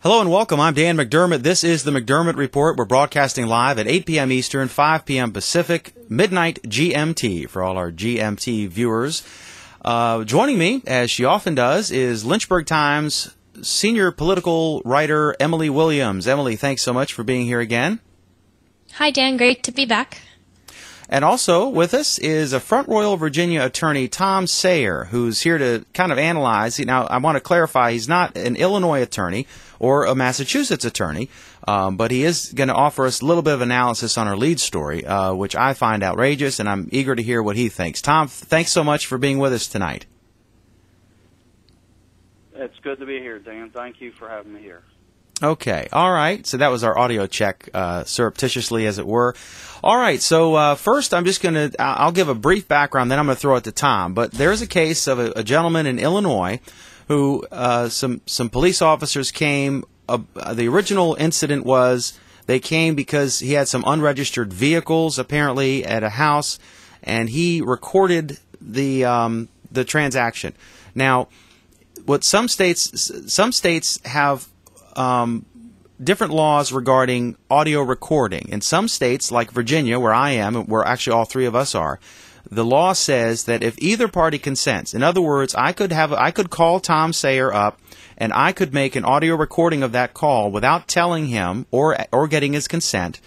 Hello and welcome. I'm Dan McDermott. This is the McDermott Report. We're broadcasting live at 8 p.m. Eastern, 5 p.m. Pacific, midnight GMT for all our GMT viewers. Uh, joining me, as she often does, is Lynchburg Times senior political writer Emily Williams. Emily, thanks so much for being here again. Hi, Dan. Great to be back. And also with us is a Front Royal Virginia attorney, Tom Sayre, who's here to kind of analyze. Now, I want to clarify, he's not an Illinois attorney or a Massachusetts attorney, um, but he is going to offer us a little bit of analysis on our lead story, uh, which I find outrageous, and I'm eager to hear what he thinks. Tom, thanks so much for being with us tonight. It's good to be here, Dan. Thank you for having me here. Okay. All right. So that was our audio check, uh, surreptitiously, as it were. All right. So uh, first, I'm just going to I'll give a brief background, then I'm going to throw it to Tom. But there's a case of a, a gentleman in Illinois who uh, some some police officers came. Uh, the original incident was they came because he had some unregistered vehicles apparently at a house, and he recorded the um, the transaction. Now, what some states some states have um, different laws regarding audio recording. In some states, like Virginia, where I am, where actually all three of us are, the law says that if either party consents, in other words, I could have I could call Tom Sayre up and I could make an audio recording of that call without telling him or or getting his consent,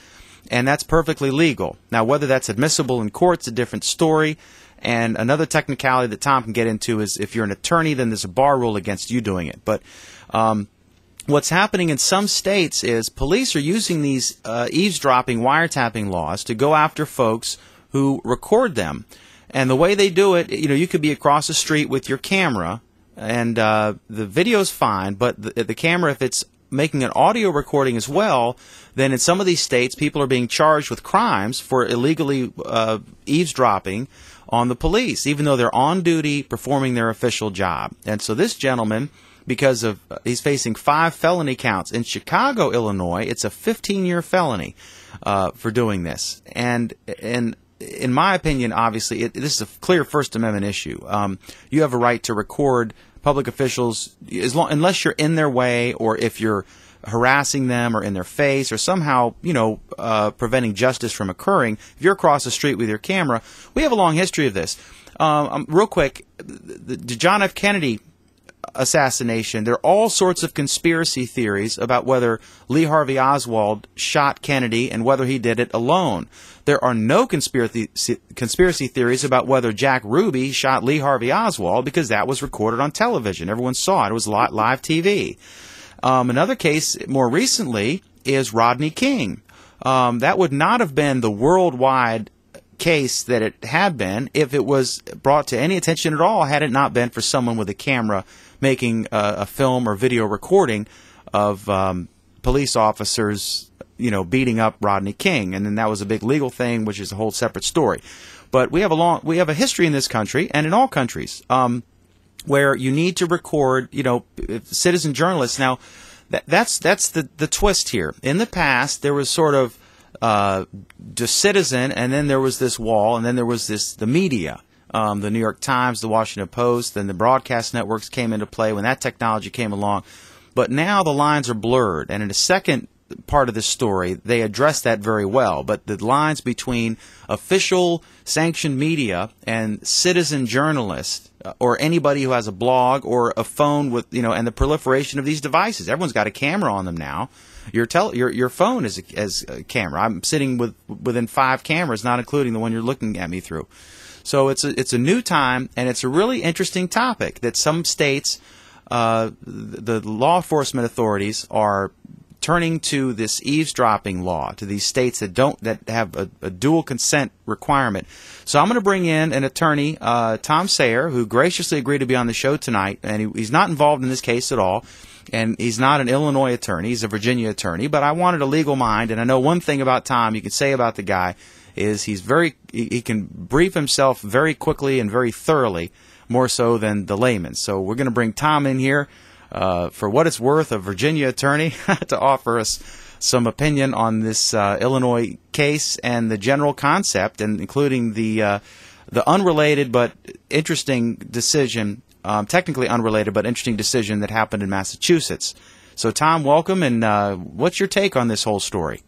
and that's perfectly legal. Now, whether that's admissible in court is a different story. And another technicality that Tom can get into is if you're an attorney, then there's a bar rule against you doing it. But um, what's happening in some states is police are using these uh, eavesdropping, wiretapping laws to go after folks who record them. And the way they do it, you know, you could be across the street with your camera, and uh, the video's fine, but the, the camera, if it's making an audio recording as well, then in some of these states, people are being charged with crimes for illegally uh, eavesdropping on the police, even though they're on duty performing their official job. And so this gentleman because of he's facing five felony counts in Chicago, Illinois. It's a 15-year felony uh, for doing this, and and in my opinion, obviously, it, this is a clear First Amendment issue. Um, you have a right to record public officials as long, unless you're in their way or if you're harassing them or in their face or somehow, you know, uh, preventing justice from occurring. If you're across the street with your camera, we have a long history of this. Um, um real quick, the, the John F. Kennedy assassination, there are all sorts of conspiracy theories about whether Lee Harvey Oswald shot Kennedy and whether he did it alone. There are no conspiracy conspiracy theories about whether Jack Ruby shot Lee Harvey Oswald because that was recorded on television. Everyone saw it. It was live TV. Um, another case more recently is Rodney King. Um, that would not have been the worldwide case that it had been if it was brought to any attention at all had it not been for someone with a camera making a, a film or video recording of um, police officers, you know, beating up Rodney King, and then that was a big legal thing, which is a whole separate story. But we have a long, we have a history in this country and in all countries um, where you need to record, you know, citizen journalists. Now, that, that's that's the the twist here. In the past, there was sort of uh, just citizen, and then there was this wall, and then there was this the media. Um, the New York Times, the Washington Post, then the broadcast networks came into play when that technology came along. But now the lines are blurred, and in a second part of the story, they address that very well. But the lines between official sanctioned media and citizen journalists, uh, or anybody who has a blog or a phone with, you know, and the proliferation of these devices. Everyone's got a camera on them now. Your tel- your your phone is a, as a camera. I'm sitting with within five cameras, not including the one you're looking at me through. So it's a, it's a new time, and it's a really interesting topic that some states, uh, the law enforcement authorities are turning to this eavesdropping law to these states that don't that have a, a dual consent requirement. So I'm going to bring in an attorney, uh, Tom Sayre, who graciously agreed to be on the show tonight, and he, he's not involved in this case at all. And he's not an Illinois attorney; he's a Virginia attorney. But I wanted a legal mind, and I know one thing about Tom you can say about the guy is he's very he can brief himself very quickly and very thoroughly, more so than the layman. So we're going to bring Tom in here uh, for what it's worth, a Virginia attorney, to offer us some opinion on this uh, Illinois case and the general concept, and including the uh, the unrelated but interesting decision, um, technically unrelated but interesting decision that happened in Massachusetts. So, Tom, welcome, and uh, what's your take on this whole story?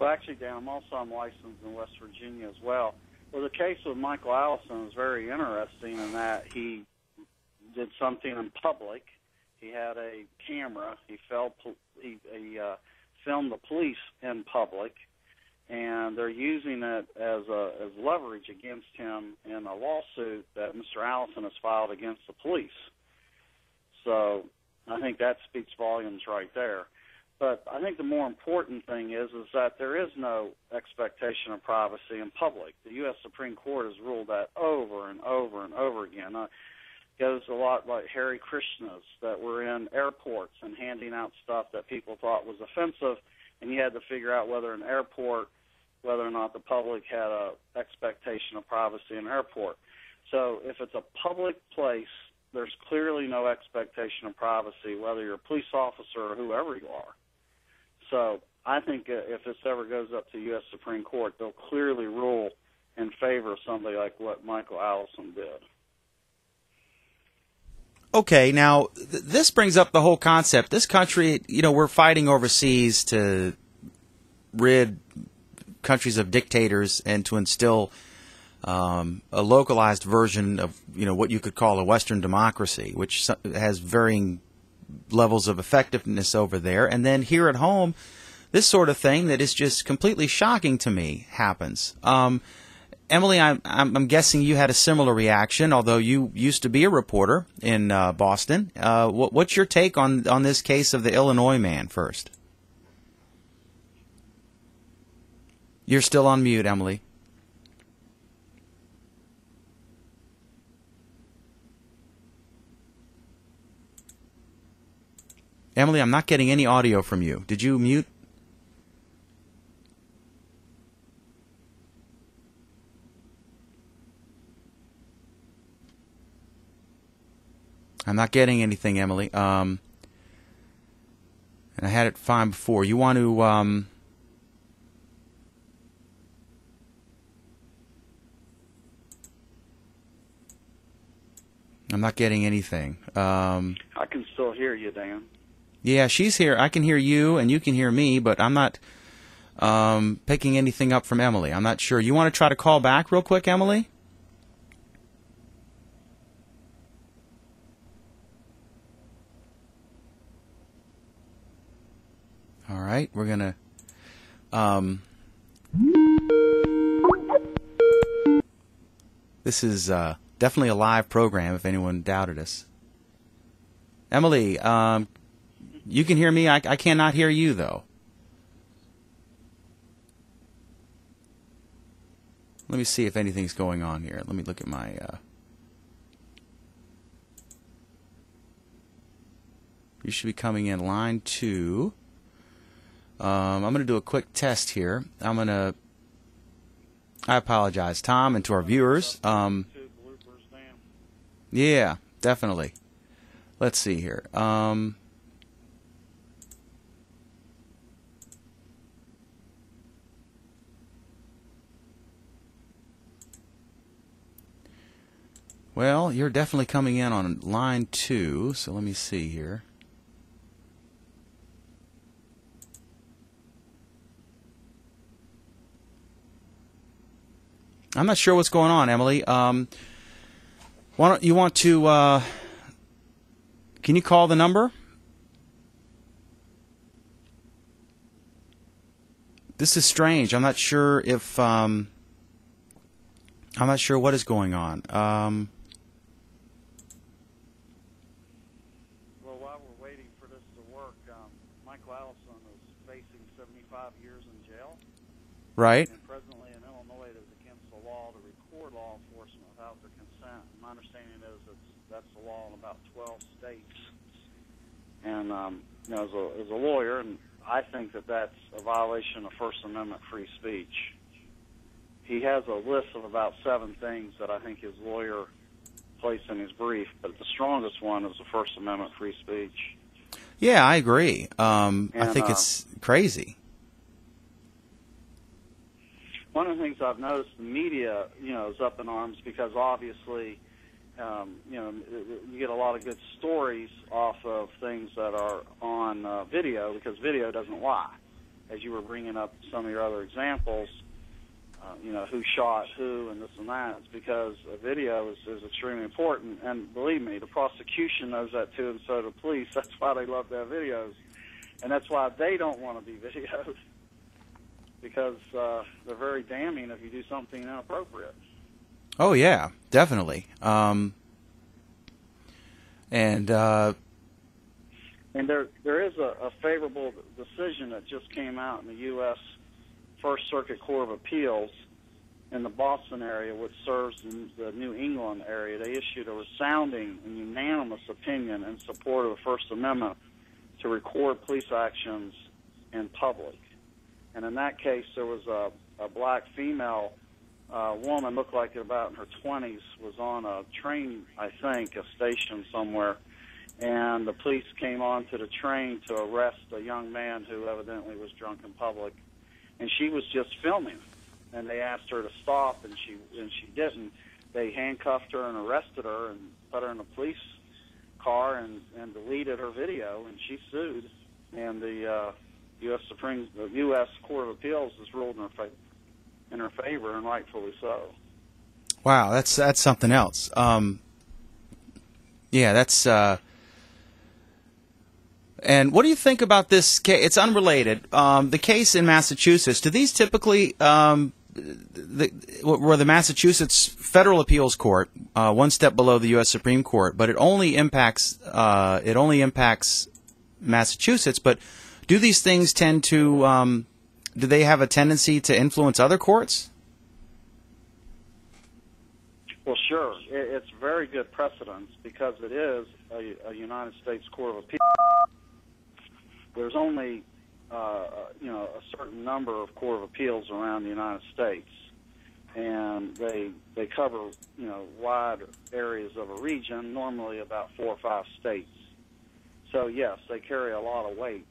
Well, actually, Dan, I'm also I'm licensed in West Virginia as well. Well, the case with Michael Allison is very interesting in that he did something in public. He had a camera. He felt he, he uh, filmed the police in public, and they're using it as a, as leverage against him in a lawsuit that Mr. Allison has filed against the police. So I think that speaks volumes right there. But I think the more important thing is is that there is no expectation of privacy in public. The U.S. Supreme Court has ruled that over and over and over again. Uh, goes a lot like Hare Krishnas that were in airports and handing out stuff that people thought was offensive, and you had to figure out whether an airport, whether or not the public had a expectation of privacy in an airport. So if it's a public place, there's clearly no expectation of privacy, whether you're a police officer or whoever you are. So I think if this ever goes up to U.S. Supreme Court, they'll clearly rule in favor of somebody like what Michael Allison did. Okay, now th- this brings up the whole concept. This country, you know, we're fighting overseas to rid countries of dictators and to instill um, a localized version of, you know, what you could call a Western democracy, which has varying levels of effectiveness over there. And then here at home, this sort of thing that is just completely shocking to me happens. Um, Emily, I'm, I'm, guessing you had a similar reaction, although you used to be a reporter in uh, Boston. Uh, what, what's your take on, on this case of the Illinois man first? You're still on mute, Emily. Emily, I'm not getting any audio from you. Did you mute? I'm not getting anything, Emily. Um, and I had it fine before. You want to. Um, I'm not getting anything. Um, I can still hear you, Dan. Yeah, she's here. I can hear you, and you can hear me, but I'm not um, picking anything up from Emily. I'm not sure. You want to try to call back real quick, Emily? All right, we're gonna. Um, this is uh, definitely a live program. If anyone doubted us, Emily, um, you can hear me. I, I cannot hear you though. Let me see if anything's going on here. Let me look at my. Uh, you should be coming in line two. Um, I'm going to do a quick test here. I'm going to. I apologize, Tom, and to our viewers. Um, yeah, definitely. Let's see here. Um, well, you're definitely coming in on line two, so let me see here. I'm not sure what's going on, Emily. Um, why don't you want to? Uh, can you call the number? This is strange. I'm not sure if um, I'm not sure what is going on. Um, well, while we're waiting for this to work, um, Michael Allison is facing 75 years in jail. Right. And presently in Illinois, it is against the law to record law enforcement without their consent. My understanding is that that's the law in about 12 states. And um, you know, as a, as a lawyer, and I think that that's a violation of First Amendment free speech. He has a list of about seven things that I think his lawyer placed in his brief, but the strongest one is the First Amendment free speech. Yeah, I agree. Um, and, I think uh, it's crazy. one of the things I've noticed, the media, you know, is up in arms because obviously um, you know, you get a lot of good stories off of things that are on uh, video because video doesn't lie. As you were bringing up some of your other examples, uh, you know, who shot who and this and that, it's because a video is, is extremely important. And believe me, the prosecution knows that too, and so do the police. That's why they love have videos. And that's why they don't want to be videoed because uh, they're very damning if you do something inappropriate. Oh yeah, definitely. Um, and uh, and there there is a, a favorable decision that just came out in the U.S. First Circuit Court of Appeals in the Boston area, which serves in the New England area. They issued a resounding and unanimous opinion in support of the First Amendment to record police actions in public. And in that case, there was a, a black female uh, woman, looked like about in her 20s, was on a train, I think, a station somewhere, and the police came onto the train to arrest a young man who evidently was drunk in public, and she was just filming, and they asked her to stop, and she and she didn't. They handcuffed her and arrested her and put her in a police car and and deleted her video, and she sued, and the uh, U.S. Supreme, the U.S. Court of Appeals has ruled in her favor in her favor, and rightfully so. Wow, that's that's something else. Um, yeah, that's. Uh, and what do you think about this case? It's unrelated. Um, the case in Massachusetts. Do these typically, um, the, where the Massachusetts Federal Appeals Court, uh, one step below the U.S. Supreme Court, but it only impacts uh, it only impacts Massachusetts. But do these things tend to um, do they have a tendency to influence other courts? Well, sure. It's very good precedence because it is a, a United States Court of Appeals. There's only, uh, you know, a certain number of Court of Appeals around the United States, and they they cover, you know, wide areas of a region, normally about four or five states. So yes, they carry a lot of weight.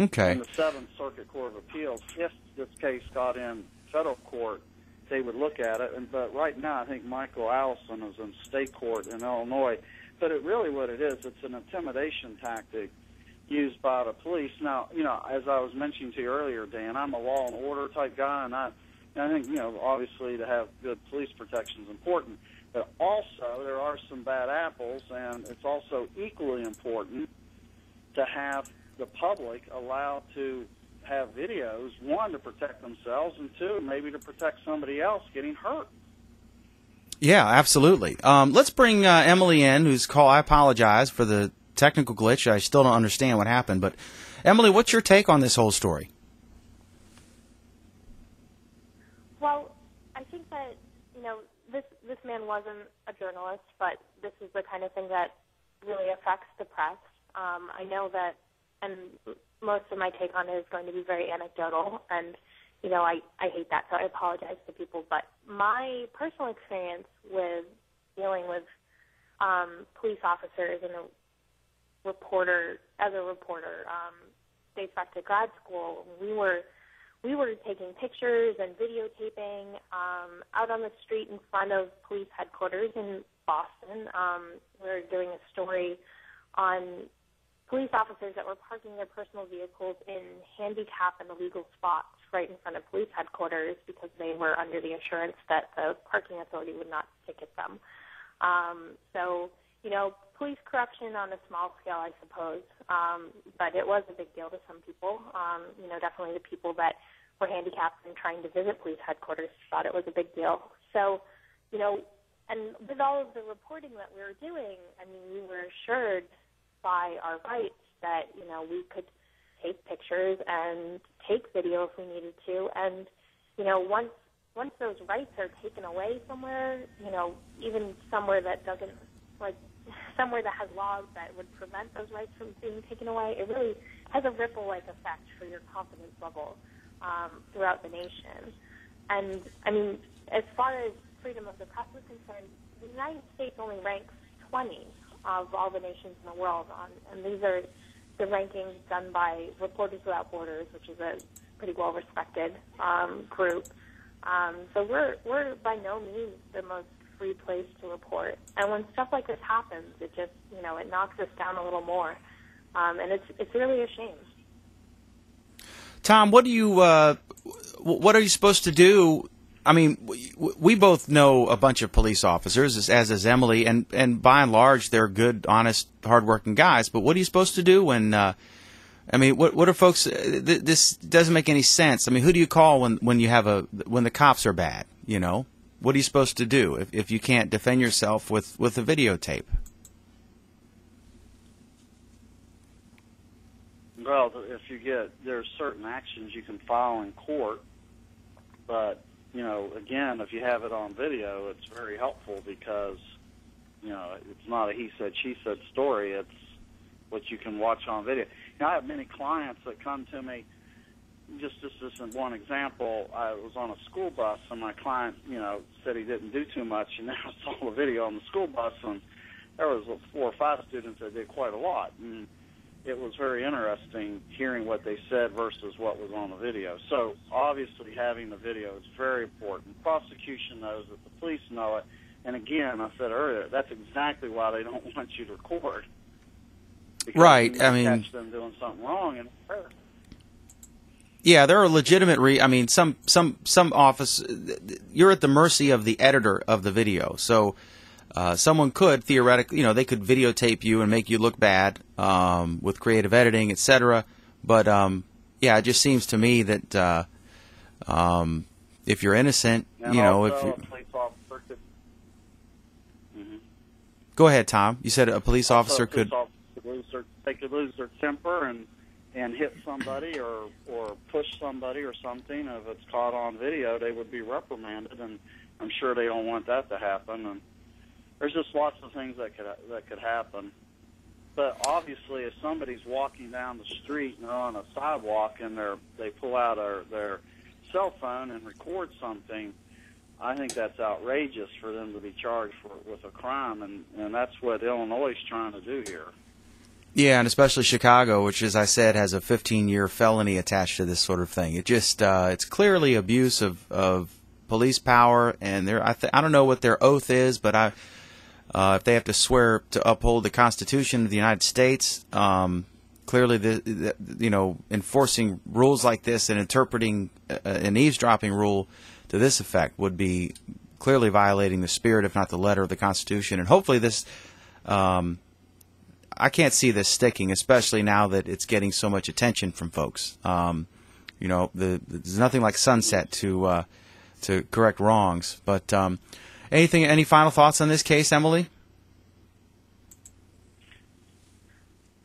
Okay. In the Seventh Circuit Court of Appeals, if this case got in federal court, they would look at it. And but right now, I think Michael Allison is in state court in Illinois. But it really what it is, it's an intimidation tactic used by the police. Now, you know, as I was mentioning to you earlier, Dan, I'm a law and order type guy, and I, and I think you know, obviously, to have good police protection is important. But also, there are some bad apples, and it's also equally important to have the public allowed to have videos, one, to protect themselves, and two, maybe to protect somebody else getting hurt. Yeah, absolutely. Um, let's bring uh, Emily in, who's call. I apologize for the technical glitch. I still don't understand what happened. But, Emily, what's your take on this whole story? Well, I think that, you know, this, this man wasn't a journalist, but this is the kind of thing that really affects the press. Um, I know that and most of my take on it is going to be very anecdotal and you know I I hate that so I apologize to people but my personal experience with dealing with um police officers and a reporter as a reporter um dates back to grad school we were we were taking pictures and videotaping um out on the street in front of police headquarters in Boston. Um we were doing a story on police officers that were parking their personal vehicles in handicap and illegal spots right in front of police headquarters because they were under the assurance that the parking authority would not ticket them. Um, so, you know, police corruption on a small scale, I suppose, um, but it was a big deal to some people. Um, you know, definitely the people that were handicapped and trying to visit police headquarters thought it was a big deal. So, you know, and with all of the reporting that we were doing, I mean, we were assured by our rights that you know we could take pictures and take video if we needed to. And you know once once those rights are taken away somewhere you know even somewhere that doesn't like somewhere that has laws that would prevent those rights from being taken away it really has a ripple like effect for your confidence level um, throughout the nation. And i mean as far as freedom of the press is concerned the united states only ranks 20 of all the nations in the world on, and these are the rankings done by Reporters Without Borders, which is a pretty well respected um, group. Um, so we're we're by no means the most free place to report. And when stuff like this happens, it just you know it knocks us down a little more, um, and it's it's really a shame. Tom, what do you uh, what are you supposed to do? I mean, we, we both know a bunch of police officers, as, as is Emily, and and by and large, they're good, honest, hardworking guys. But what are you supposed to do when? Uh, I mean, what what are folks? Uh, th- this doesn't make any sense. I mean, who do you call when when you have a when the cops are bad? You know, what are you supposed to do if if you can't defend yourself with with a videotape? Well, if you get there's certain actions you can file in court, but you know, again, if you have it on video, it's very helpful because you know it's not a he said she said story. It's what you can watch on video. Know, I have many clients that come to me. Just just as one example, I was on a school bus and my client, you know, said he didn't do too much, and then I saw the video on the school bus and there was four or five students that did quite a lot. And it was very interesting hearing what they said versus what was on the video. So obviously having the video is very important. Prosecution knows it, the police know it, and again, I said earlier, that's exactly why they don't want you to record. Because right. You I mean, catch them doing something wrong, and yeah, there are legitimate. Re- I mean, some some some office. You're at the mercy of the editor of the video, so uh, someone could theoretically, you know, they could videotape you and make you look bad um, with creative editing, etc. But um, yeah, it just seems to me that uh, um, if you're innocent, and you know, if you, a police officer could, Mhm. go ahead, Tom. You said a police Also, officer a police could. officer could lose their, they could lose their temper and and hit somebody or or push somebody or something. If it's caught on video, they would be reprimanded, and I'm sure they don't want that to happen. And there's just lots of things that could that could happen. But obviously, if somebody's walking down the street and they're on a sidewalk and they're they pull out their their cell phone and record something, I think that's outrageous for them to be charged for with a crime, and and that's what Illinois is trying to do here. Yeah, and especially Chicago, which, as I said, has a 15-year felony attached to this sort of thing. It just uh, it's clearly abuse of, of police power, and there I th- I don't know what their oath is, but I uh, if they have to swear to uphold the Constitution of the United States, um, clearly the, the you know enforcing rules like this and interpreting uh, an eavesdropping rule to this effect would be clearly violating the spirit, if not the letter, of the Constitution, and hopefully this. Um, I can't see this sticking, especially now that it's getting so much attention from folks. Um, you know, the, there's nothing like sunset to uh, to correct wrongs. But um, anything, any final thoughts on this case, Emily?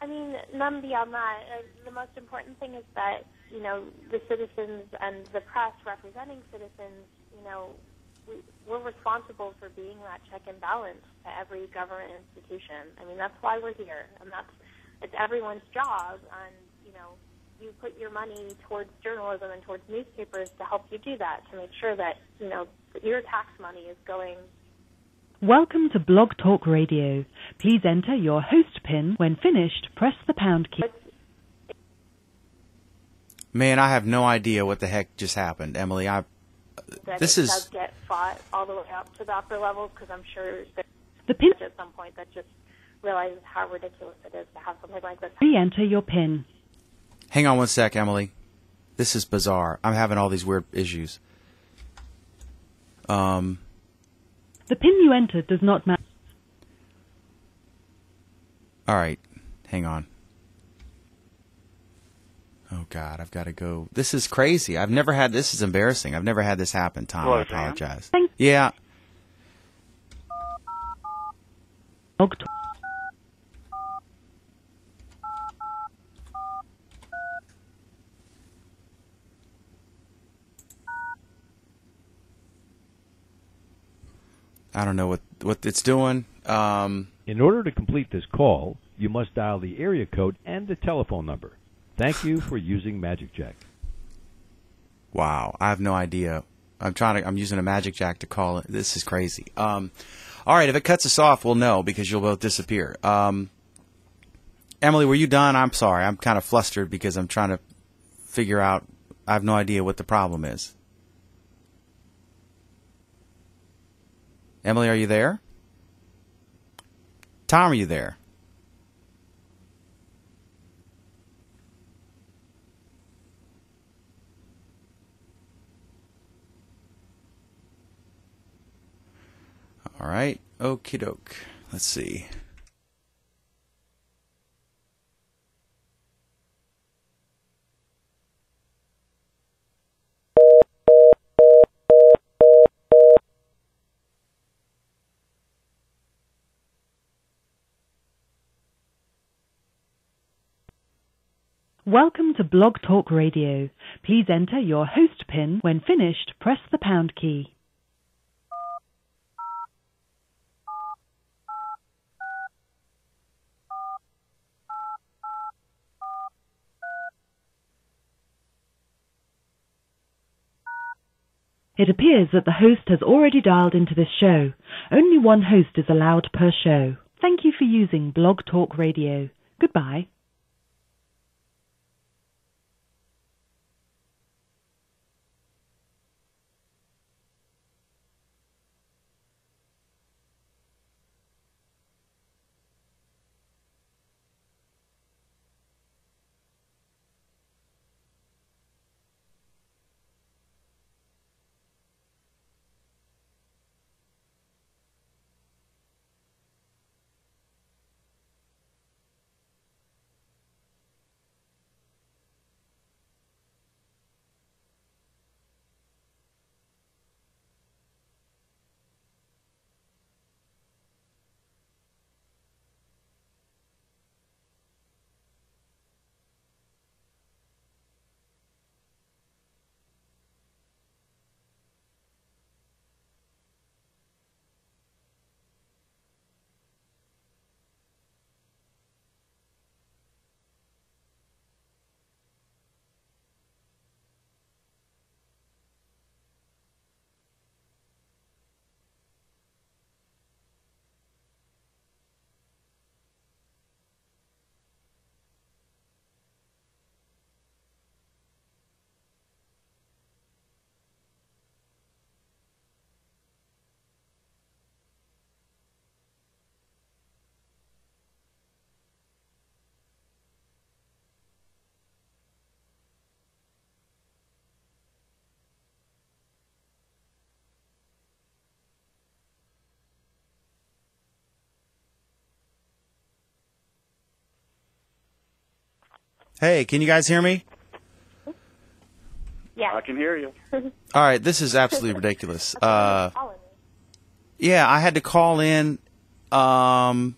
I mean, none beyond that. Uh, the most important thing is that you know the citizens and the press representing citizens. You know, we, we're responsible for being that check and balance to every government institution. I mean, that's why we're here, and that's it's everyone's job. And you know, you put your money towards journalism and towards newspapers to help you do that, to make sure that you know your tax money is going Welcome to Blog Talk Radio. Please enter your host pin. When finished, press the pound key. Man, I have no idea what the heck just happened, Emily. I that This it is- does get fought all the way up to the upper levels because I'm sure The pin. at some point that just realizes how ridiculous it is to have something like this. Re-enter your pin. Hang on one sec, Emily. This is bizarre. I'm having all these weird issues. Um, The pin you entered does not match. all right, hang on. Oh God, I've got to go. This is crazy. I've never had. This is embarrassing. I've never had this happen, Tom. Hello, I apologize. Thank- Yeah, Blog I don't know what what it's doing. Um, In order to complete this call, you must dial the area code and the telephone number. Thank you for using Magic Jack. Wow, I have no idea. I'm trying to. I'm using a magic jack to call it. This is crazy. Um, all right, if it cuts us off, we'll know because you'll both disappear. Um, Emily, were you done? I'm sorry. I'm kind of flustered because I'm trying to figure out. I have no idea what the problem is. Emily, are you there? Tom, are you there? All right. Okie doke. Let's see. Welcome to Blog Talk Radio. Please enter your host PIN. When finished, press the pound key. It appears that the host has already dialed into this show. Only one host is allowed per show. Thank you for using Blog Talk Radio. Goodbye. Hey, can you guys hear me? Yeah. I can hear you. All right, this is absolutely ridiculous. Uh, yeah, I had to call in. Um,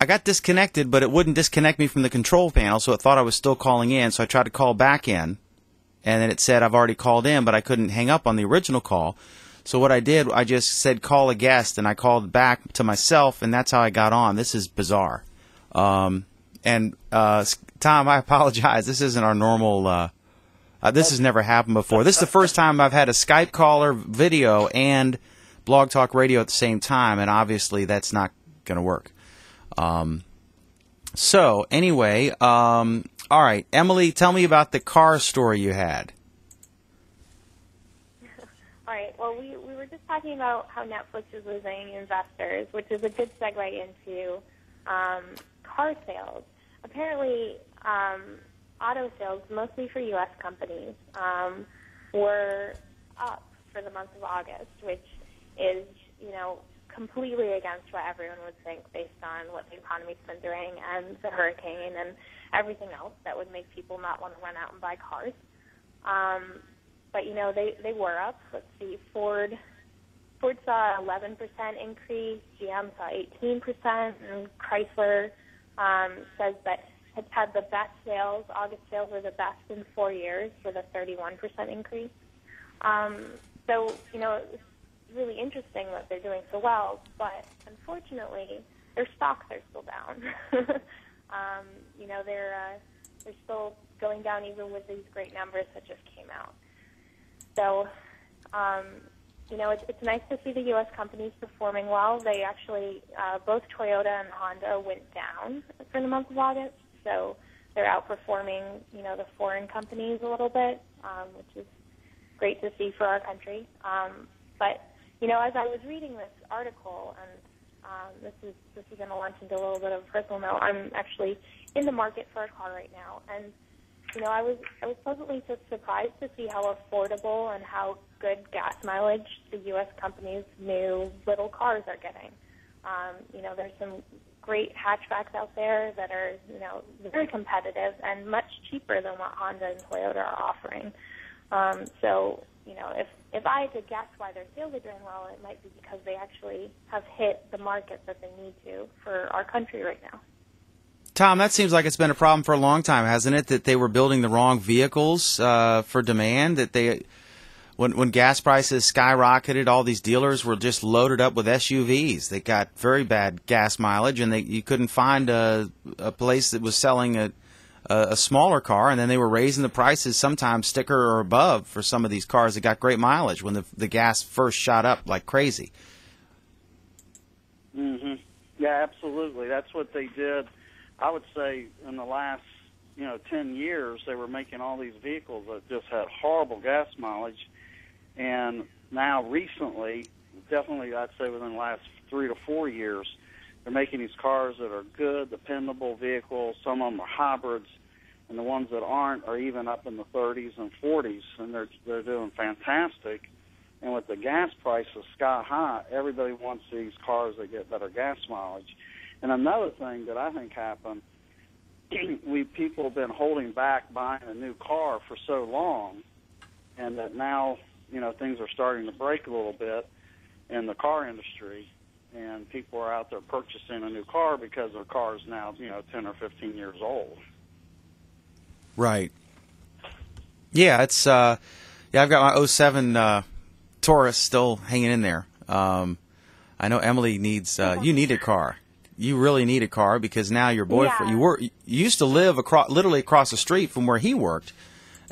I got disconnected, but it wouldn't disconnect me from the control panel, so it thought I was still calling in. So I tried to call back in, and then it said I've already called in, but I couldn't hang up on the original call. So what I did, I just said call a guest, and I called back to myself, and that's how I got on. This is bizarre. Um, and uh, Tom, I apologize. This isn't our normal. Uh, uh, this has never happened before. This is the first time I've had a Skype caller, video, and Blog Talk Radio at the same time, and obviously that's not going to work. Um, so anyway, um, all right, Emily, tell me about the car story you had. All right. Well, we, we were just talking about how Netflix is losing investors, which is a good segue into um, car sales. Apparently, um, auto sales, mostly for U.S. companies, um, were up for the month of August, which is, you know, completely against what everyone would think based on what the economy's been doing and the hurricane and everything else that would make people not want to run out and buy cars. Um, but you know, they they were up. Let's see, Ford Ford saw an 11% increase, GM saw 18%, and Chrysler um, says that has had the best sales. August sales were the best in four years with a 31% increase. Um, so, you know, it's really interesting that they're doing so well, but unfortunately, their stocks are still down. um, you know, they're uh, they're still going down even with these great numbers that just came out. So, um, you know, it's, it's nice to see the U.S. companies performing well. They actually, uh, both Toyota and Honda went down for the month of August, so they're outperforming, you know, the foreign companies a little bit, um, which is great to see for our country. Um, but you know, as I was reading this article, and um, this is this is going to launch into a little bit of a personal note. I'm actually in the market for a car right now, and you know, I was I was pleasantly surprised to see how affordable and how good gas mileage the U.S. companies' new little cars are getting. Um, you know, there's some great hatchbacks out there that are you know very competitive and much cheaper than what Honda and Toyota are offering. Um, so you know, if if I had to guess why their sales are doing well, it might be because they actually have hit the market that they need to for our country right now. Tom, that seems like it's been a problem for a long time, hasn't it? That they were building the wrong vehicles uh, for demand. That they, when when gas prices skyrocketed, all these dealers were just loaded up with SUVs. They got very bad gas mileage, and they you couldn't find a a place that was selling a a, smaller car, and then they were raising the prices sometimes sticker or above for some of these cars that got great mileage when the the gas first shot up like crazy. Mhm. Yeah, absolutely. That's what they did I would say in the last you know 10 years they were making all these vehicles that just had horrible gas mileage and now recently definitely I'd say within the last 3 to 4 years they're making these cars that are good dependable vehicles. Some of them are hybrids and the ones that aren't are even up in the 30s and 40s and they're they're doing fantastic. And with the gas prices sky high everybody wants these cars that get better gas mileage. And another thing that I think happened, we people have been holding back buying a new car for so long, and that now you know things are starting to break a little bit in the car industry, and people are out there purchasing a new car because their car is now you know 10 or 15 years old. Right. Yeah, it's uh, yeah. I've got my 07 uh, Taurus still hanging in there. Um, I know Emily needs. Uh, you need a car you really need a car because now your boyfriend yeah. you were you used to live across literally across the street from where he worked,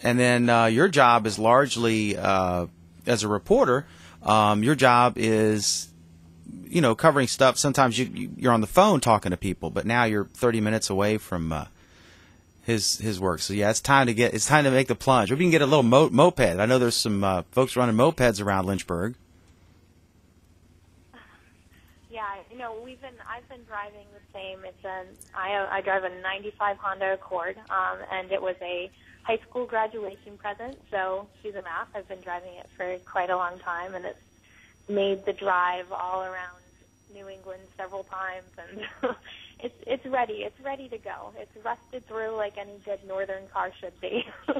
and then uh, your job is largely uh, as a reporter. Um, your job is you know covering stuff. Sometimes you you're on the phone talking to people, but now you're 30 minutes away from. Uh, his his work. So yeah, it's time to get it's time to make the plunge. Maybe we can get a little mo- moped. I know there's some uh, folks running mopeds around Lynchburg. Yeah, you know, we've been I've been driving the same. It's an I I drive a '95 Honda Accord, um, and it was a high school graduation present. So she's a math. I've been driving it for quite a long time, and it's made the drive all around New England several times, and it's it's ready. It's ready to go. It's rusted through like any good northern car should be.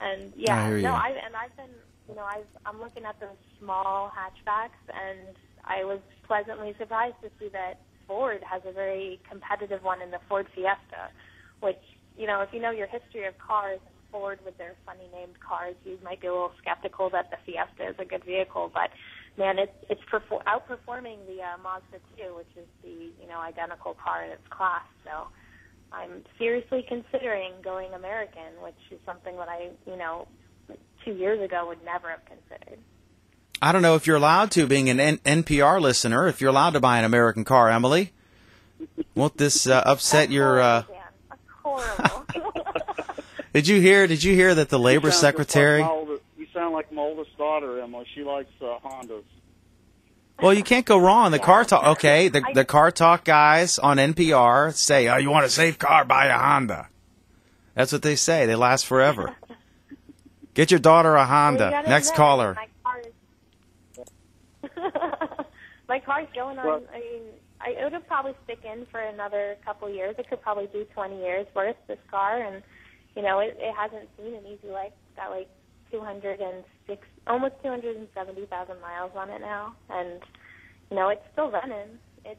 and yeah, no, I and I've been you know I've I'm looking at those small hatchbacks and I was pleasantly surprised to see that Ford has a very competitive one in the Ford Fiesta, which, you know, if you know your history of cars, Ford with their funny named cars, you might be a little skeptical that the Fiesta is a good vehicle, but man, it's it's perfor- outperforming the uh, Mazda 2, which is the you know identical car in its class. So I'm seriously considering going American, which is something that I you know two years ago would never have considered. I don't know if you're allowed to, being an N- NPR listener, if you're allowed to buy an American car, Emily. Won't this uh, upset your? Uh... horrible. did you hear? Did you hear that the labor secretary? Like oldest, you sound like my oldest daughter, Emily. She likes uh, Hondas. Well, you can't go wrong. The car talk. Okay, the the car talk guys on NPR say, "Oh, you want a safe car? Buy a Honda." That's what they say. They last forever. Get your daughter a Honda. Well, Next caller. My car's going on. Well, I mean, I, it would probably stick in for another couple years. It could probably do 20 years worth. This car, and you know, it, it hasn't seen an easy life. It's got like 206, almost 270,000 miles on it now, and you know, it's still running. It's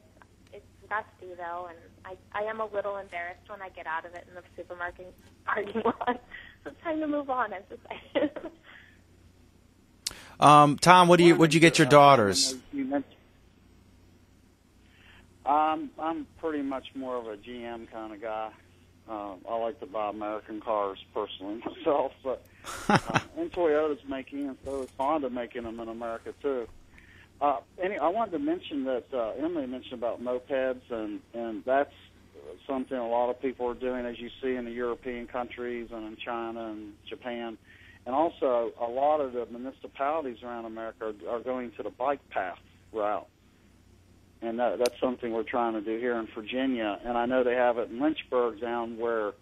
it's rusty though, and I I am a little embarrassed when I get out of it in the supermarket parking lot. So it's time to move on. I'm just Um, Tom, what do you? what'd you get your daughters? Um, I'm pretty much more of a GM kind of guy. Uh, I like to buy American cars personally myself, but uh, and Toyota's making and so is Honda making them in America too. Uh, any, I wanted to mention that uh, Emily mentioned about mopeds, and and that's something a lot of people are doing, as you see in the European countries and in China and Japan And also, a lot of the municipalities around America are, are going to the bike path route. And that, that's something we're trying to do here in Virginia. And I know they have it in Lynchburg down where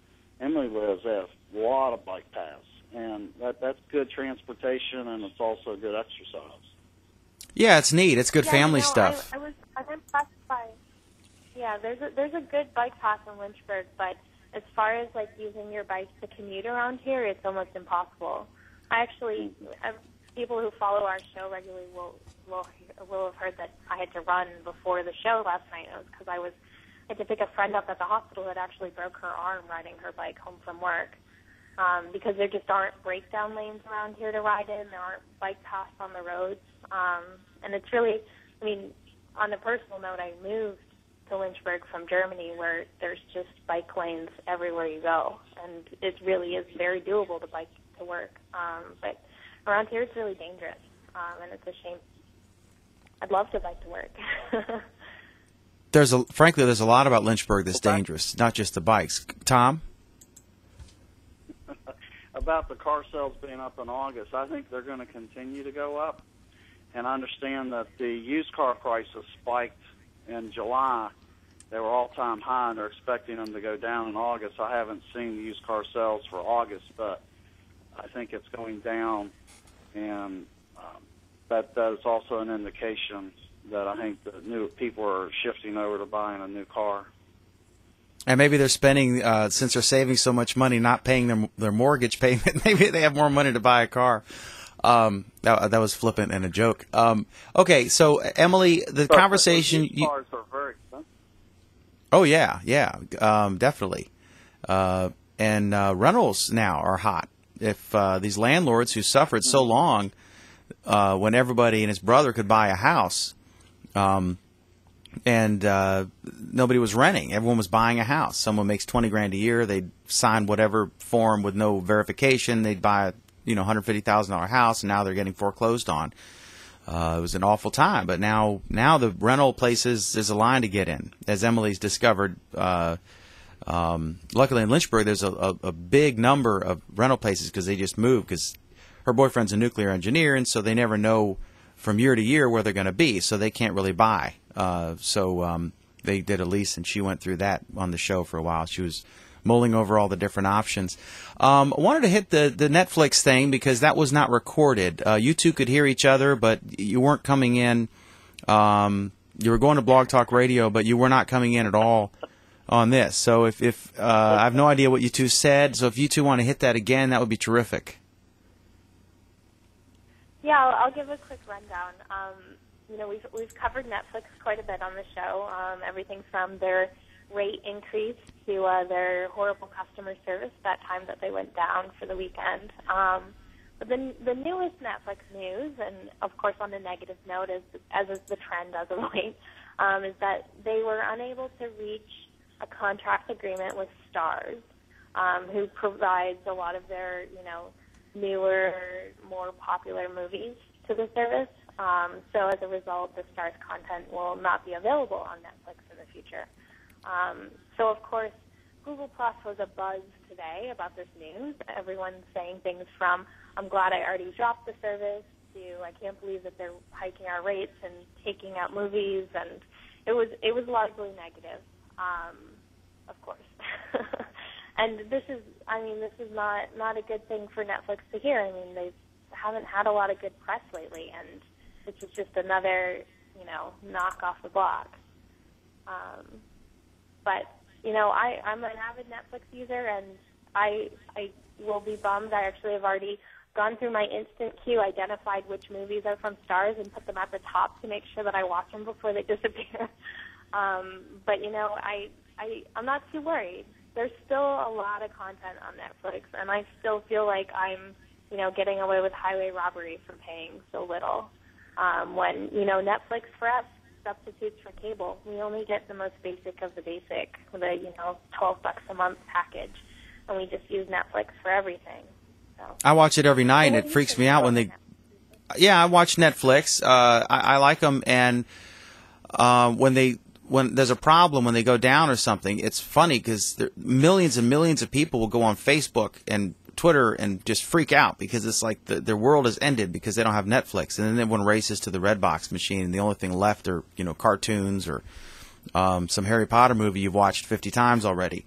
Emily lives. They have a lot of bike paths. And that, that's good transportation and it's also good exercise. Yeah, it's neat. It's good yeah, family you know, stuff. I, I was I'm impressed by. Yeah, there's a there's a good bike path in Lynchburg, but as far as like using your bike to commute around here, it's almost impossible. I actually, I've, people who follow our show regularly will will will have heard that I had to run before the show last night. It was because I was I had to pick a friend up at the hospital that actually broke her arm riding her bike home from work. Um, because there just aren't breakdown lanes around here to ride in. There aren't bike paths on the roads, um, and it's really, I mean, on a personal note, I moved to Lynchburg from Germany, where there's just bike lanes everywhere you go, and it really is very doable to bike to work. Um, but around here, it's really dangerous, um, and it's a shame. I'd love to bike to work. There's a frankly, there's a lot about Lynchburg that's dangerous, not just the bikes. Tom, about the car sales being up in August, I think they're going to continue to go up. And I understand that the used car prices spiked in July. They were all-time high, and they're expecting them to go down in August. I haven't seen the used car sales for August, but I think it's going down, and that that is also an indication that I think that new people are shifting over to buying a new car. and maybe they're spending uh, since they're saving so much money, not paying their their mortgage payment. Maybe they have more money to buy a car. Um, that, that was flippant and a joke. Um, okay, so Emily, the But conversation. You, cars are very expensive. oh yeah, yeah, um, definitely. Uh, and uh, rentals now are hot. If uh, these landlords who suffered so long uh, when everybody and his brother could buy a house, um, and uh, nobody was renting, everyone was buying a house. Someone makes twenty grand a year, they'd sign whatever form with no verification. They'd buy a you know hundred fifty thousand dollar house, and now they're getting foreclosed on. Uh, it was an awful time, but now now the rental places is a line to get in, as Emily's discovered. Uh, um, luckily in Lynchburg, there's a, a, a big number of rental places because they just moved because her boyfriend's a nuclear engineer, and so they never know from year to year where they're going to be, so they can't really buy. Uh, so um, they did a lease, and she went through that on the show for a while. She was mulling over all the different options. Um, I wanted to hit the, the Netflix thing because that was not recorded. Uh, you two could hear each other, but you weren't coming in. Um, you were going to Blog Talk Radio, but you were not coming in at all on this. So if, if uh, I have no idea what you two said, so if you two want to hit that again, that would be terrific. Yeah, I'll, I'll give a quick rundown. Um, you know, we've we've covered Netflix quite a bit on the show. Um, everything from their rate increase to uh, their horrible customer service that time that they went down for the weekend. Um, but the the newest Netflix news, and of course on a negative note, as as is the trend as of late, um, is that they were unable to reach a contract agreement with Starz, um, who provides a lot of their you know newer, more popular movies to the service. Um, so as a result, the Starz content will not be available on Netflix in the future. Um, so of course, Google Plus was a buzz today about this news. Everyone's saying things from "I'm glad I already dropped the service" to "I can't believe that they're hiking our rates and taking out movies," and it was it was largely negative, um, of course. and this is, I mean, this is not not a good thing for Netflix to hear. I mean, they haven't had a lot of good press lately, and this is just another, you know, knock off the block. Um, but you know, I I'm an avid Netflix user, and I I will be bummed. I actually have already gone through my instant queue, identified which movies are from Starz, and put them at the top to make sure that I watch them before they disappear. um, but you know, I I I'm not too worried. There's still a lot of content on Netflix, and I still feel like I'm you know getting away with highway robbery for paying so little. Um, when you know Netflix for us substitutes for cable. We only get the most basic of the basic, the you know twelve bucks a month package, and we just use Netflix for everything. So. I watch it every night, and it freaks me out when they. Netflix? Yeah, I watch Netflix. Uh, I, I like them, and uh, when they when there's a problem when they go down or something, it's funny because millions and millions of people will go on Facebook and Twitter and just freak out because it's like the, their world has ended because they don't have Netflix, and then everyone races to the Redbox machine, and the only thing left are you know cartoons or um, some Harry Potter movie you've watched 50 times already.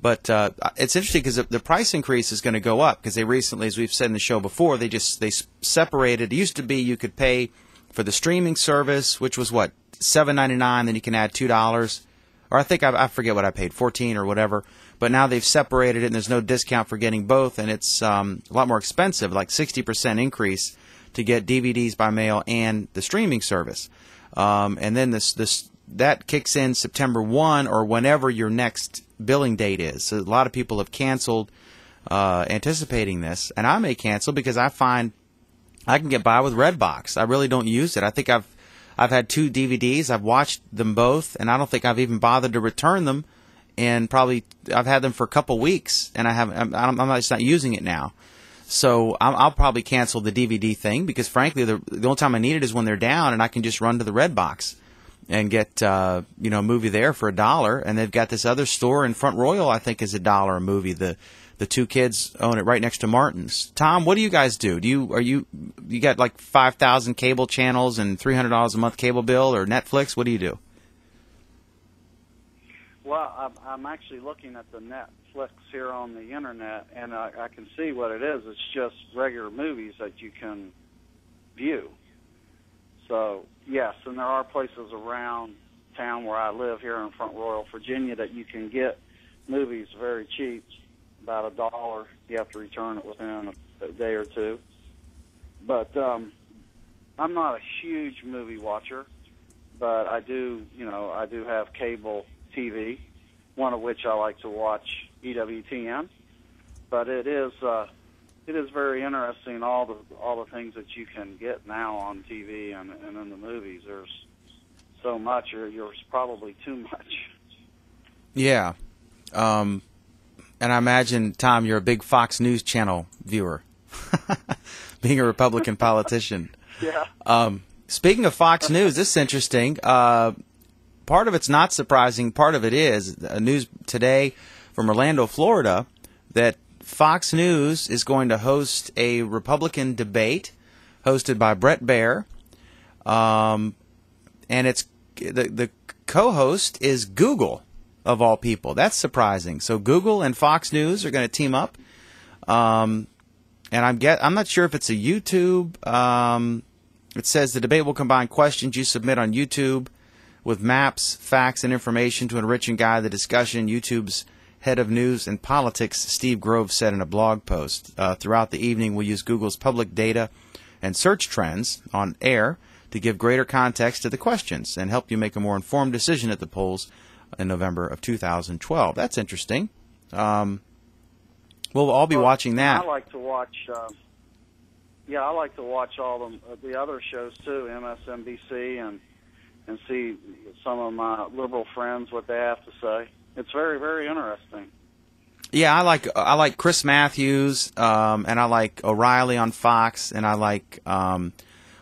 But uh, it's interesting because the price increase is going to go up because they recently, as we've said in the show before, they just they separated. It used to be you could pay for the streaming service, which was what seven ninety nine, then you can add two dollars, or I think I, I, forget what I paid, fourteen or whatever. But now they've separated it, and there's no discount for getting both, and it's um, a lot more expensive, like sixty percent increase to get DVDs by mail and the streaming service. Um, and then this this that kicks in September one or whenever your next billing date is. So a lot of people have canceled uh, anticipating this, and I may cancel because I find I can get by with Redbox. I really don't use it. I think I've I've had two DVDs. I've watched them both, and I don't think I've even bothered to return them. And probably I've had them for a couple weeks, and I haven't. I'm, I'm just not using it now. So I'll, I'll, probably cancel the DVD thing because, frankly, the, the only time I need it is when they're down, and I can just run to the Redbox and get uh, you know a movie there for a dollar. And they've got this other store in Front Royal, I think, is a dollar a movie. The the two kids own it right next to Martin's. Tom, what do you guys do? Do you are you you got like five thousand cable channels and three hundred dollars a month cable bill or Netflix? What do you do? Well, I'm, actually looking at the Netflix here on the internet, and I, I can see what it is. It's just regular movies that you can view. So yes, and there are places around town where I live here in Front Royal, Virginia, that you can get movies very cheap, about a dollar. You have to return it within a, day or two. But um, I'm not a huge movie watcher, but I do, you know, I do have cable TV, one of which I like to watch EWTN. But it is uh, it is very interesting all the all the things that you can get now on TV and, and in the movies. There's so much, or there's probably too much. Yeah, um, and I imagine Tom, you're a big Fox News Channel viewer, being a Republican politician. Yeah. Um, speaking of Fox News, this is interesting. Uh, part of it's not surprising. Part of it is a news today from Orlando, Florida, that Fox News is going to host a Republican debate hosted by Bret Baier. Um, and it's the, the co-host is Google of all people. That's surprising. So Google and Fox News are going to team up. Um, and I'm get I'm not sure if it's a YouTube. Um, it says the debate will combine questions you submit on YouTube with maps, facts, and information to enrich and guide the discussion. YouTube's head of news and politics, Steve Grove, said in a blog post. Uh, throughout the evening, we'll use Google's public data and search trends on air to give greater context to the questions and help you make a more informed decision at the polls in November of 2012. That's interesting. Um, we'll all be well, watching that. I like to watch. Uh, yeah, I like to watch all the uh, the other shows too, MSNBC, and and see some of my liberal friends what they have to say it's very very interesting. Yeah, I like I like Chris Matthews, um, and I like O'Reilly on Fox, and I like um,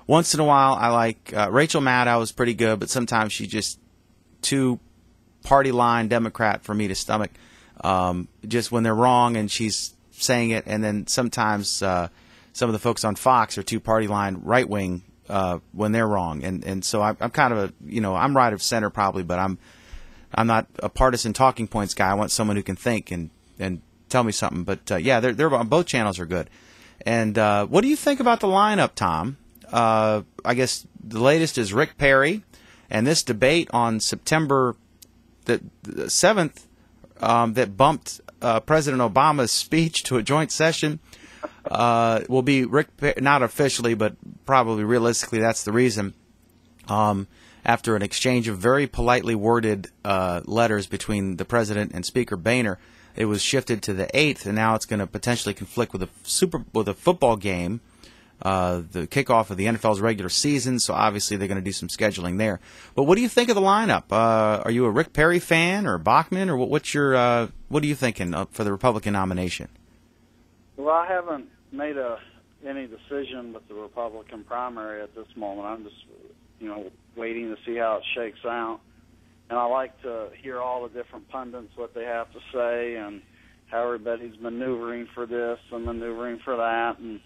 once in a while I like uh, Rachel Maddow is pretty good, but sometimes she's just too party line Democrat for me to stomach. Um, just when they're wrong and she's saying it, and then sometimes uh, some of the folks on Fox are too party line right wing uh, when they're wrong, and and so I, I'm kind of a you know I'm right of center probably, but I'm I'm not a partisan talking points guy. I want someone who can think and and tell me something. But uh, yeah, they're, they're both channels are good. And uh, what do you think about the lineup, Tom? Uh, I guess the latest is Rick Perry, and this debate on September the seventh um, that bumped uh, President Obama's speech to a joint session uh, will be Rick. Not officially, but probably realistically, that's the reason. Um, after an exchange of very politely worded uh, letters between the president and Speaker Boehner. It was shifted to the eighth, and now it's going to potentially conflict with a super with a football game, uh, the kickoff of the NFL's regular season. So obviously they're going to do some scheduling there. But what do you think of the lineup? Uh, are you a Rick Perry fan or Bachmann, or what, what's your uh, what are you thinking for the Republican nomination? Well, I haven't made a any decision with the Republican primary at this moment. I'm just you know waiting to see how it shakes out. And I like to hear all the different pundits what they have to say and how everybody's maneuvering for this and maneuvering for that. And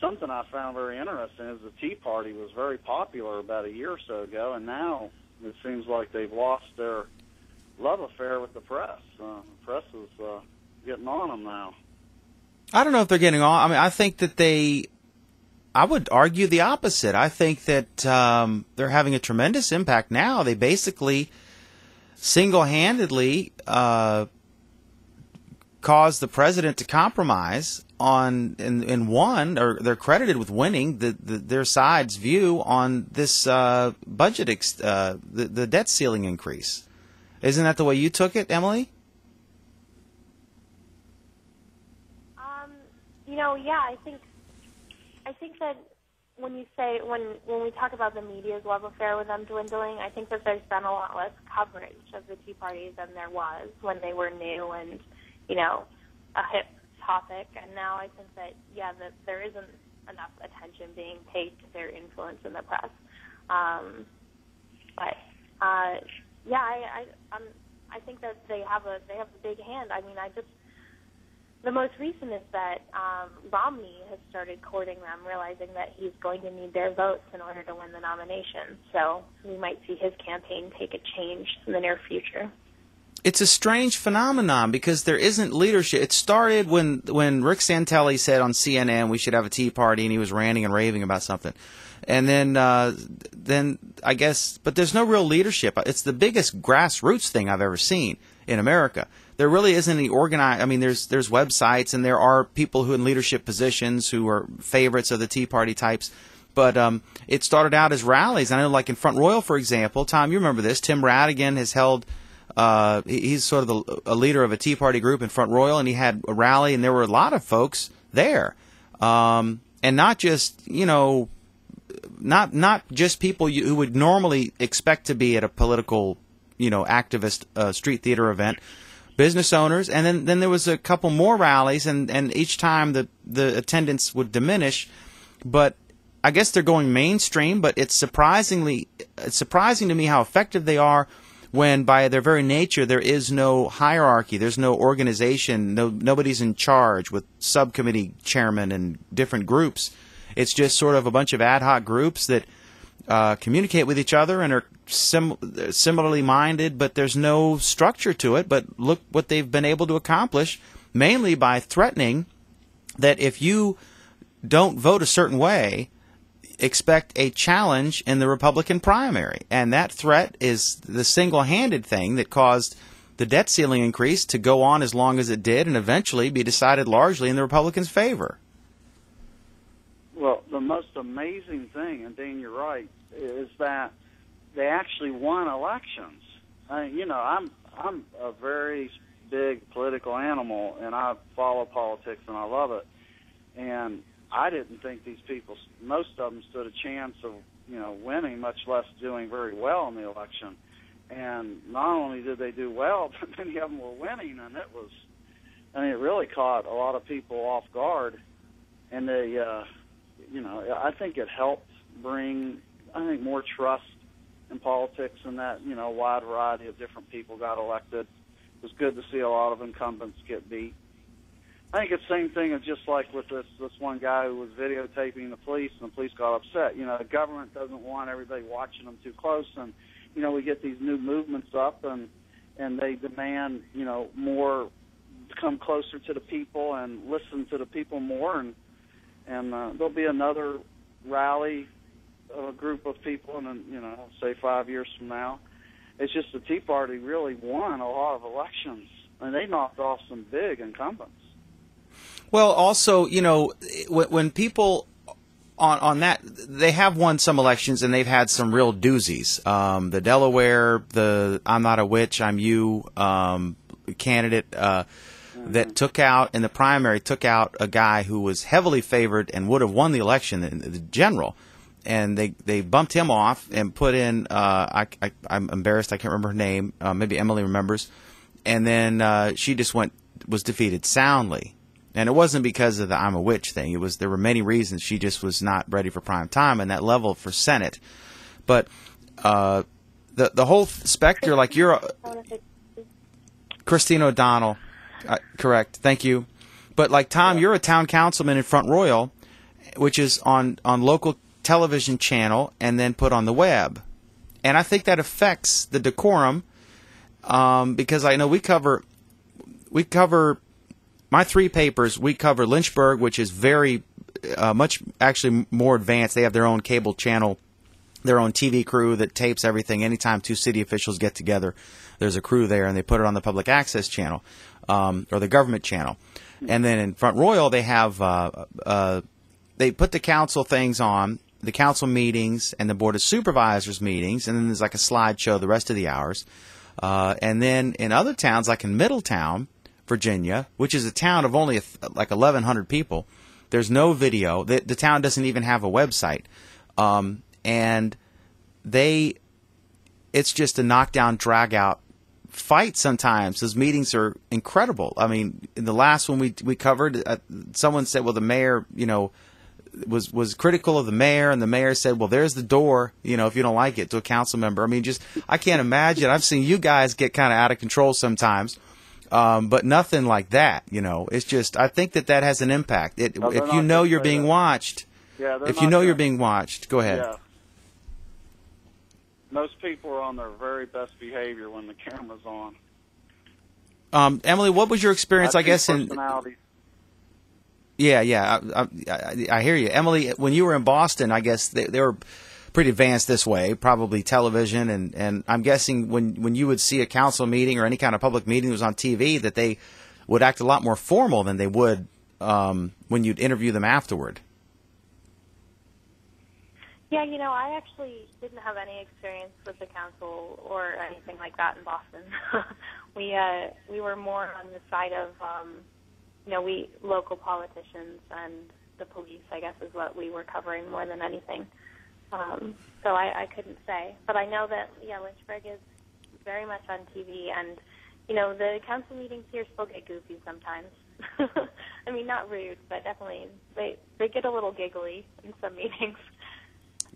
something I found very interesting is the Tea Party was very popular about a year or so ago, and now it seems like they've lost their love affair with the press. Uh, the press is uh, getting on them now. I don't know if they're getting on. I mean, I think that they. I would argue the opposite. I think that um, they're having a tremendous impact now. They basically single-handedly uh, caused the president to compromise on in, in one, or they're credited with winning the, the their side's view on this uh, budget, ex, uh, the the debt ceiling increase. Isn't that the way you took it, Emily? Um, you know, yeah, I think I think that when you say when when we talk about the media's love affair with them dwindling, I think that there's been a lot less coverage of the Tea Party than there was when they were new and you know a hip topic. And now I think that yeah, that there isn't enough attention being paid to their influence in the press. Um, but uh, yeah, I I I'm, I think that they have a they have a big hand. I mean, I just the most recent is that um, Romney has started courting them, realizing that he's going to need their votes in order to win the nomination. So we might see his campaign take a change in the near future. It's a strange phenomenon because there isn't leadership. It started when when Rick Santelli said on CNN we should have a Tea Party, and he was ranting and raving about something. And then, uh, then I guess, but there's no real leadership. It's the biggest grassroots thing I've ever seen in America there really isn't any organized. I mean, there's there's websites and there are people who in leadership positions who are favorites of the Tea Party types. But um, it started out as rallies. I know, like in Front Royal, for example, Tom, you remember this. Tim Radigan has held. Uh, he's sort of the, a leader of a Tea Party group in Front Royal, and he had a rally, and there were a lot of folks there, um, and not just you know, not not just people you, who would normally expect to be at a political, you know, activist uh, street theater event, business owners, and then, then there was a couple more rallies, and, and each time the, the attendance would diminish. But I guess they're going mainstream, but it's surprisingly it's surprising to me how effective they are when by their very nature there is no hierarchy, there's no organization, no nobody's in charge with subcommittee chairmen and different groups. It's just sort of a bunch of ad hoc groups that uh, communicate with each other and are sim- similarly minded, but there's no structure to it. But look what they've been able to accomplish, mainly by threatening that if you don't vote a certain way, expect a challenge in the Republican primary. And that threat is the single handed thing that caused the debt ceiling increase to go on as long as it did and eventually be decided largely in the Republicans' favor. Well, the most amazing thing, and Dan, you're right, is that they actually won elections. I, you know, I'm I'm a very big political animal, and I follow politics, and I love it. And I didn't think these people, most of them, stood a chance of you know winning, much less doing very well in the election. And not only did they do well, but many of them were winning, and it was, I mean, it really caught a lot of people off guard. And they, uh, you know, I think it helped bring, I think, more trust in politics, and that you know, a wide variety of different people got elected. It was good to see a lot of incumbents get beat. I think it's the same thing as just like with this this one guy who was videotaping the police, and the police got upset. You know, the government doesn't want everybody watching them too close, and you know, we get these new movements up, and and they demand you know more come closer to the people and listen to the people more and and uh, there'll be another rally of a group of people, and you know, say five years from now, it's just the Tea Party really won a lot of elections, and they knocked off some big incumbents. Well, also, you know, when, when people on on that they have won some elections and they've had some real doozies. Um, the Delaware, the I'm not a witch, I'm you um, candidate. Uh, that took out in the primary took out a guy who was heavily favored and would have won the election in the general and they, they bumped him off and put in uh, I, I am embarrassed I can't remember her name uh, maybe Emily remembers and then uh, she just went was defeated soundly and it wasn't because of the I'm a witch thing it was there were many reasons she just was not ready for prime time and that level for Senate but uh, the the whole specter like you're a, Christine O'Donnell Uh, correct. Thank you. But like Tom, you're a town councilman in Front Royal, which is on on local television channel and then put on the web, and I think that affects the decorum um, because I know we cover we cover my three papers. We cover Lynchburg, which is very uh, much actually more advanced. They have their own cable channel, their own TV crew that tapes everything. Anytime two city officials get together, there's a crew there, and they put it on the public access channel um, or the government channel. And then in Front Royal, they have uh, uh, they put the council things on the council meetings and the board of supervisors meetings, and then there's like a slideshow the rest of the hours. Uh, and then in other towns, like in Middletown, Virginia, which is a town of only like 1,100 people, there's no video. The, the town doesn't even have a website, um, and they, it's just a knockdown, drag out fight. Sometimes those meetings are incredible. I mean, in the last one we we covered, uh, someone said, "Well, the mayor, you know." was was critical of the mayor, and the mayor said, "Well, there's the door. You know, if you don't like it, to a council member." I mean, just I can't imagine. I've seen you guys get kind of out of control sometimes, um, but nothing like that. You know, it's just I think that that has an impact. It, No, if you know you're being that. watched, Yeah, if you know gonna- you're being watched, go ahead. Yeah. Most people are on their very best behavior when the camera's on. Um, Emily, what was your experience? I guess in Yeah, yeah, I, I, I hear you, Emily. When you were in Boston, I guess they, they were pretty advanced this way, probably television, and, and I'm guessing when when you would see a council meeting or any kind of public meeting that was on TV, that they would act a lot more formal than they would um, when you'd interview them afterward. Yeah, you know, I actually didn't have any experience with the council or anything like that in Boston. we uh, we were more on the side of, um, you know, we local politicians and the police. I guess is what we were covering more than anything. Um, so I, I couldn't say, but I know that yeah, Lynchburg is very much on TV, and you know, the council meetings here still get goofy sometimes. I mean, not rude, but definitely they they get a little giggly in some meetings.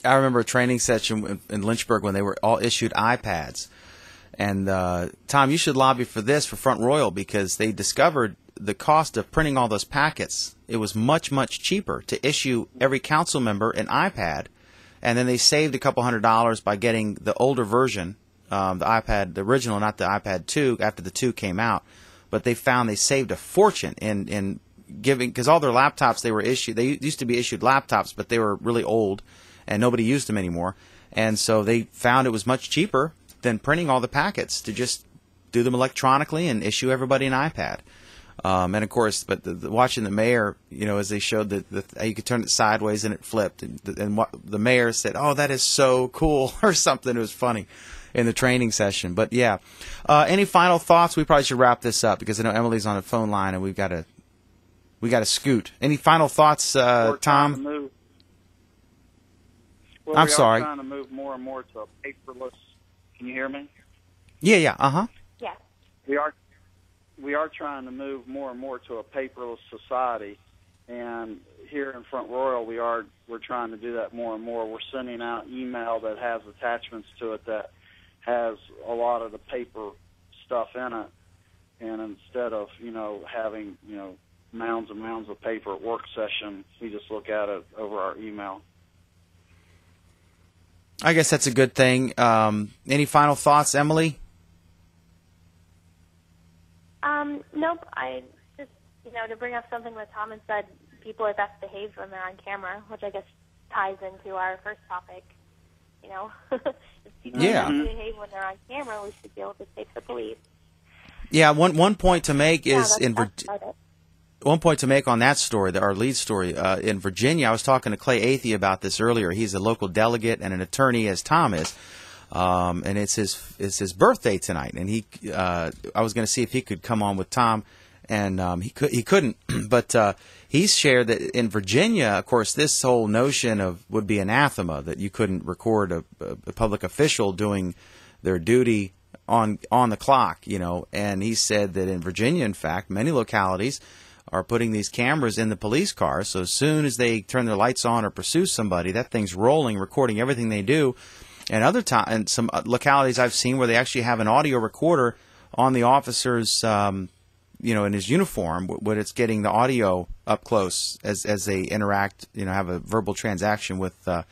I remember a training session in- Lynchburg when they were all issued iPads. And uh, Tom, you should lobby for this for Front Royal because they discovered the cost of printing all those packets. It was much much cheaper to issue every council member an iPad, and then they saved a couple hundred dollars by getting the older version, um, the iPad, the original, not the iPad two, after the two came out. But they found they saved a fortune in in giving because all their laptops they were issued they used to be issued laptops, but they were really old and nobody used them anymore. And so they found it was much cheaper than printing all the packets to just do them electronically and issue everybody an iPad. Um, and of course, but the, the, watching the mayor, you know, as they showed that the, you could turn it sideways and it flipped, and, the, and what, the mayor said, "Oh, that is so cool," or something. It was funny in the training session. But yeah, uh, any final thoughts? We probably should wrap this up because I know Emily's on the phone line and we've got to we got to scoot. Any final thoughts, uh, We're trying to Tom? move- Well, I'm we sorry. Are trying to move more and more to a paperless. Can you hear me? Yeah, yeah, uh huh. Yeah. We are we are trying to move more and more to a paperless society, and here in Front Royal, we are we're trying to do that more and more. We're sending out email that has attachments to it that has a lot of the paper stuff in it, and instead of you know having you know mounds and mounds of paper at work session, we just look at it over our email. I guess that's a good thing. Um, any final thoughts, Emily? Um, nope. I just, you know, to bring up something that Thomas said, people are best behaved when they're on camera, which I guess ties into our first topic. You know, if people Yeah. are best behaved when they're on camera, we should be able to take the police. Yeah, one one point to make yeah, is that's, in Vir- that's about it. one point to make on that story, the, our lead story uh, in Virginia. I was talking to Clay Athey about this earlier. He's a local delegate and an attorney, as Tom is, um, and it's his it's his birthday tonight. And he, uh, I was going to see if he could come on with Tom, and um, he could he couldn't. but uh, he's shared that in Virginia, of course, this whole notion of would be anathema that you couldn't record a, a public official doing their duty on on the clock, you know. And he said that in Virginia, in fact, many localities are putting these cameras in the police cars. So as soon as they turn their lights on or pursue somebody, that thing's rolling, recording everything they do. And other time, and some uh, localities I've seen where they actually have an audio recorder on the officer's um, you know, in his uniform, but it's getting the audio up close as as they interact, you know, have a verbal transaction with uh,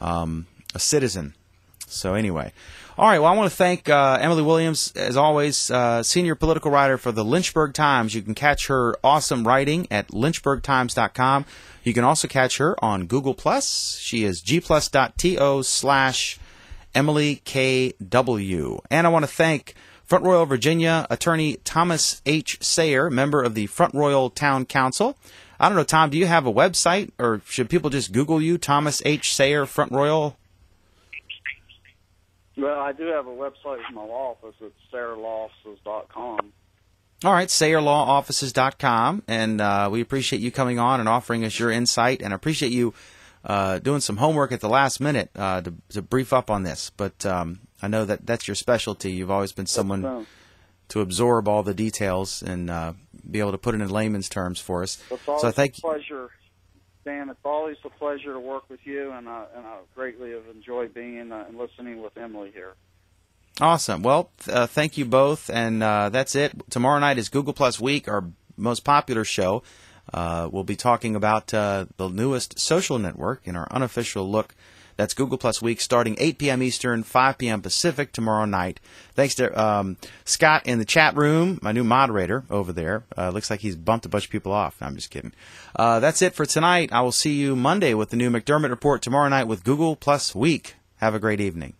um, a citizen. So anyway, all right. Well, I want to thank uh, Emily Williams, as always, uh, senior political writer for the Lynchburg Times. You can catch her awesome writing at lynchburgtimes.com. You can also catch her on Google Plus. She is gplus.to slash Emily KW. And I want to thank Front Royal, Virginia attorney Thomas H. Sayre, member of the Front Royal Town Council. I don't know, Tom, do you have a website or should people just Google you, Thomas H. Sayre, Front Royal? Well, I do have a website in my law office. It's sayrelawoffices.com. All right, sayrelawoffices.com. And uh, we appreciate you coming on and offering us your insight and I appreciate you uh, doing some homework at the last minute uh, to, to brief up on this. But um, I know that that's your specialty. You've always been someone to absorb all the details and uh, be able to put it in layman's terms for us. So I thank pleasure, Dan. It's always a pleasure to work with you, and I, and I greatly have enjoyed being uh, and listening with Emily here. Awesome. Well, uh, thank you both, and uh, that's it. Tomorrow night is Google Plus Week, our most popular show. Uh, we'll be talking about uh, the newest social network in our unofficial look. That's Google Plus Week, starting 8 p.m. Eastern, 5 p.m. Pacific tomorrow night. Thanks to um, Scott in the chat room, my new moderator over there. Uh, looks like he's bumped a bunch of people off. No, I'm just kidding. Uh, that's it for tonight. I will see you Monday with the new McDermott Report tomorrow night with Google Plus Week. Have a great evening.